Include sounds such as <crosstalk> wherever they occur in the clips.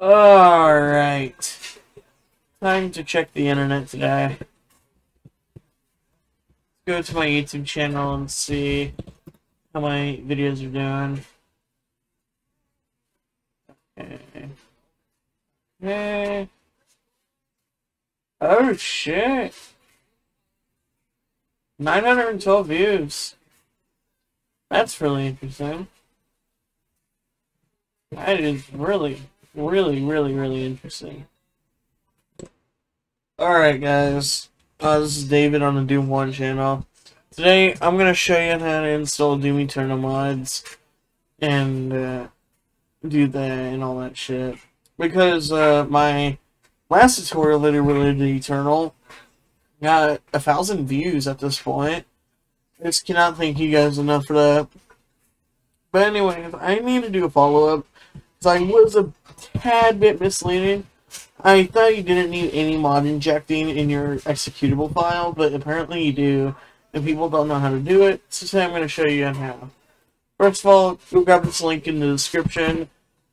Alright. Time to check the internet today. Go to my YouTube channel and see how my videos are doing. Okay. Okay. Oh shit. 912 views. That's really interesting. That is really, really, really, really interesting. Alright guys, uh, this is David on the DoomJuan channel. Today, I'm going to show you how to install Doom Eternal mods and uh, do that and all that shit. Because uh, my last tutorial that I related to Eternal got a thousand views at this point. I just cannot thank you guys enough for that. But anyway, I need to do a follow-up. Because I was a tad bit misleading. I thought you didn't need any mod injecting in your executable file, but apparently you do, and people don't know how to do it, so today I'm going to show you how. First of all, go grab this link in the description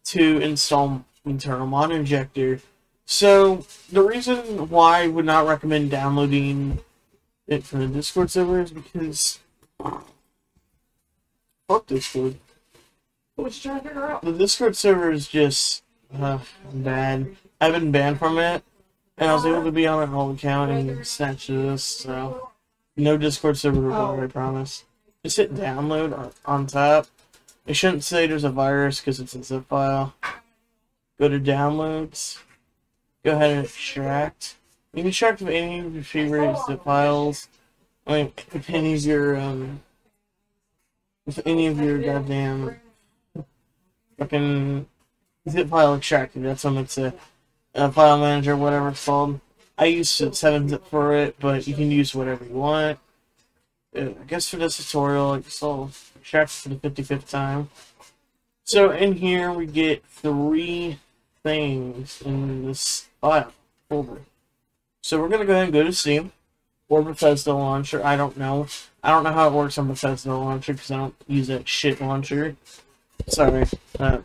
to install Eternal Mod Injector. So, the reason why I would not recommend downloading it from the Discord server is because... Fuck Discord. What you trying to figure out? The Discord server is just uh, bad. I've been banned from it, and I was able to be on my old account and snatch this, so no Discord server required, I promise. Just hit download on, on top. It shouldn't say there's a virus because it's a zip file. Go to downloads. Go ahead and extract. You can extract any of your favorite zip files. I mean, if any of your, um, if any of your goddamn fucking zip file extractor, that's what it's a, a file manager, whatever it's called. I use 7-zip for it, but you can use whatever you want. Uh, I guess for this tutorial, I guess I'll extract for the 55th time. So in here, we get three things in this file folder. So we're going to go ahead and go to Steam or Bethesda launcher. I don't know. I don't know how it works on Bethesda launcher because I don't use that shit launcher. Sorry. Uh,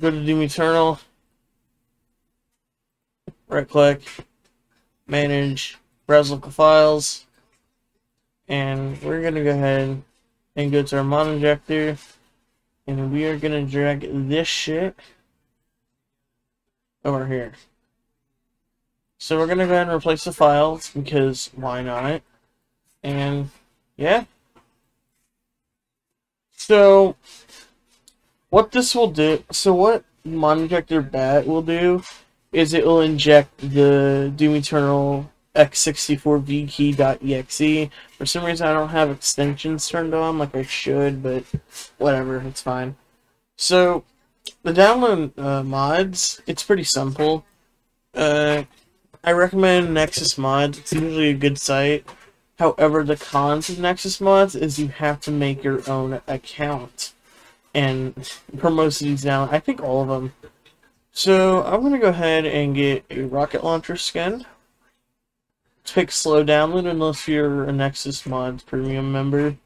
go to Doom Eternal. Right click. Manage. Browse local files. And we're going to go ahead and go to our mod injector. And we are going to drag this shit over here. So we're going to go ahead and replace the files because why not? And yeah. So what this will do, so what Mod Injector Bat will do is it will inject the Doom Eternal x64vkey.exe. For some reason I don't have extensions turned on like I should, but whatever, it's fine. So the download uh, mods, it's pretty simple. Uh, I recommend Nexus Mods. It's usually a good site. However, the cons of Nexus Mods is you have to make your own account. And of these now, I think all of them. So I'm going to go ahead and get a rocket launcher skin. Pick slow download unless you're a Nexus Mods premium member.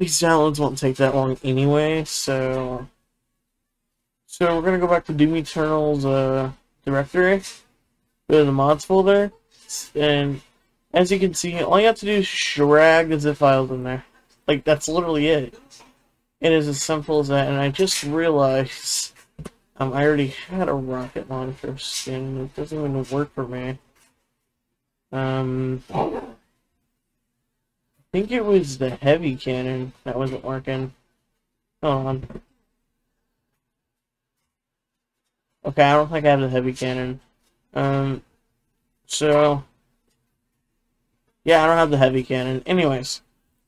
These downloads won't take that long anyway, so... So we're going to go back to Doom Eternal's uh, directory. Go to the mods folder. And as you can see, all you have to do is drag the zip files in there. Like, that's literally it. It is as simple as that. And I just realized um, I already had a rocket launcher skin. It doesn't even work for me. Um, I think it was the heavy cannon that wasn't working. Hold on. Okay, I don't think I have the heavy cannon. Um, so, yeah, I don't have the heavy cannon. Anyways,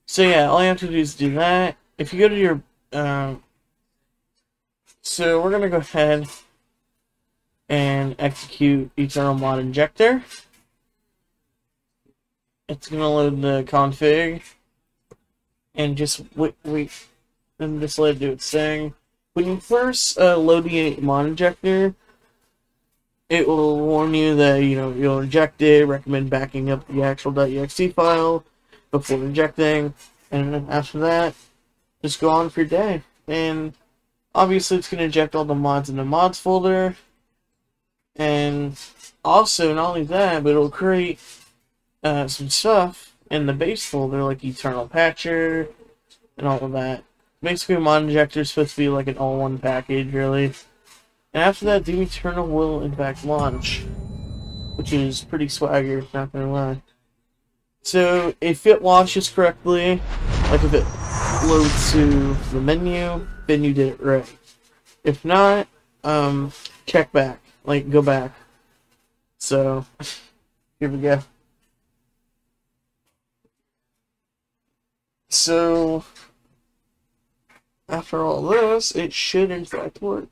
so yeah, all you have to do is do that. If you go to your, um, so we're gonna go ahead and execute Eternal Mod Injector. It's gonna load the config, and just wait, wait, and just let it do its thing. When you first uh, load the Mod Injector, it will warn you that you know you'll inject it. Recommend backing up the actual .exe file before injecting, and after that, just go on for your day. And obviously it's going to inject all the mods in the mods folder. And also, not only that, but it'll create uh, some stuff in the base folder, like Eternal Patcher and all of that. Basically, Mod Injector is supposed to be like an all-one package, really. And after that, Doom Eternal will in fact launch, which is pretty swagger, not gonna lie. So, if it launches correctly, like if it loads to the menu, then you did it right. If not, um, check back, like go back. So, <laughs> here we go. So, after all this, it should in fact work.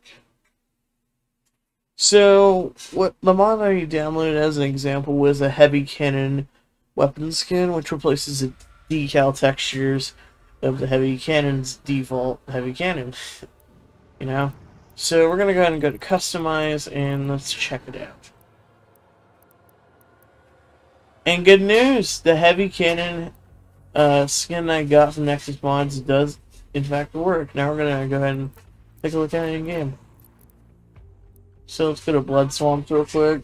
So, what the mod I downloaded as an example was a heavy cannon weapon skin, which replaces the decal textures of the heavy cannon's default heavy cannon. you know? So we're gonna go ahead and go to customize and let's check it out. And good news, the heavy cannon uh, skin I got from Nexus Mods does in fact work. Now we're gonna go ahead and take a look at it in game. So let's go to Blood Swamp real quick.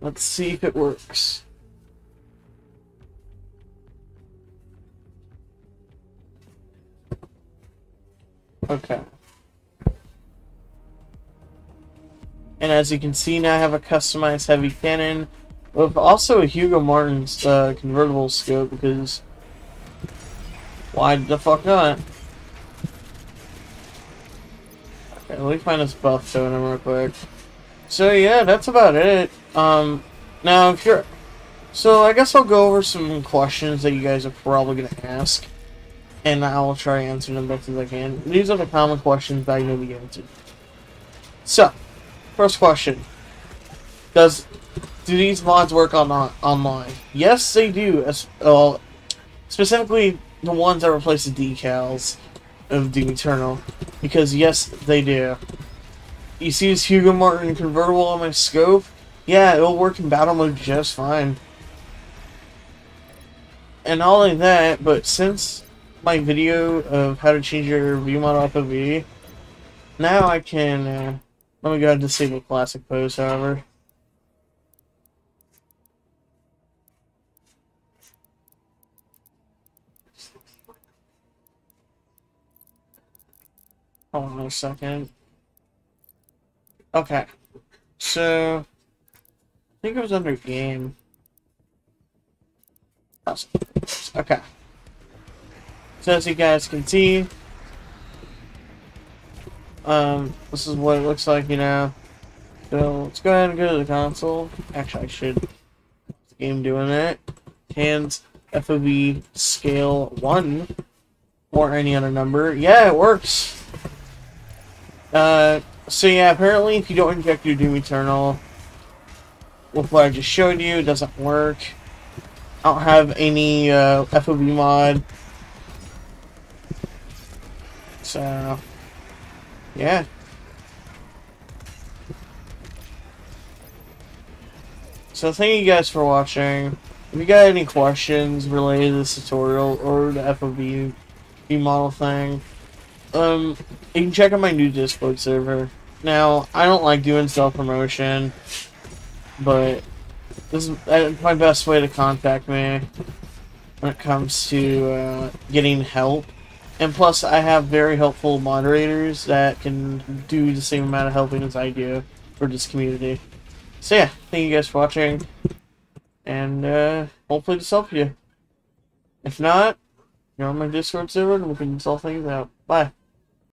Let's see if it works. Okay. And as you can see now I have a customized heavy cannon with also a Hugo Martin's uh, convertible scope because why the fuck not? Okay, let me find this buff totem real quick. So yeah, that's about it. Um, now if you're, so I guess I'll go over some questions that you guys are probably gonna ask, and I'll try answering answer them best as I can. These are the common questions that I know the answer. So, first question: Does do these mods work on online? Yes, they do. As specifically the ones that replace the decals of Doom Eternal, because yes, they do. You see this Hugo Martin convertible on my scope? Yeah, it'll work in battle mode just fine. And not only that, but since my video of how to change your view mod off of FOV, now I can, uh, let me go ahead and disable classic pose, however. Hold on a second. Okay. So, I think it was under game. Okay. So as you guys can see, um, this is what it looks like, you know. So let's go ahead and go to the console. Actually, I should. Game doing it. Hands FOV scale 1 or any other number. Yeah, it works. Uh, so yeah, apparently if you don't inject your Doom Eternal with what I just showed you, it doesn't work. I don't have any uh, FOV mod. So, yeah. So thank you guys for watching. If you got any questions related to this tutorial or the FOV model thing, um, you can check out my new Discord server. Now, I don't like doing self-promotion, but this is uh, my best way to contact me when it comes to uh, getting help. And plus, I have very helpful moderators that can do the same amount of helping as I do for this community. So yeah, thank you guys for watching, and uh, hopefully this helped you. If not, you're on my Discord server and we can solve things out. Bye.